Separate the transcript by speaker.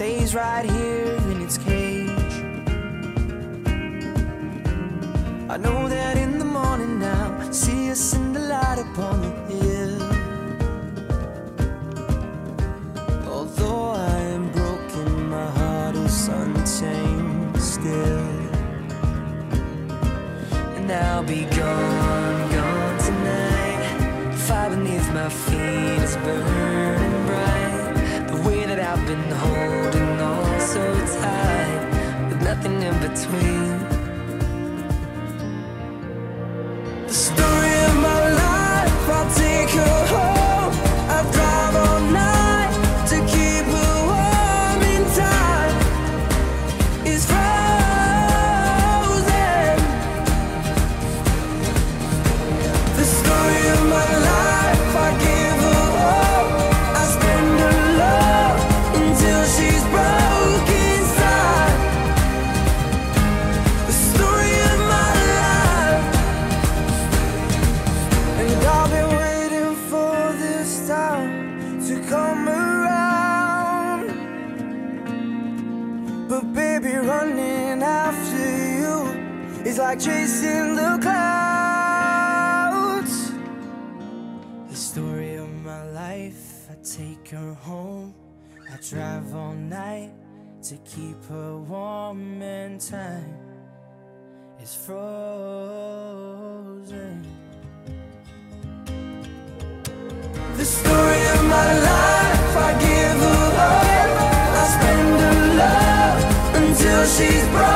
Speaker 1: stays right here in its cage. I know that in the morning now, see us in the light upon the hill. Although I am broken, my heart is untamed still. And I'll be gone, gone tonight. Fire beneath my feet is burning nothing in between. It's like chasing the clouds. The story of my life I take her home. I drive all night To keep her warm And time. Is frozen. The story of my life I give her up. I spend her love Until she's broken.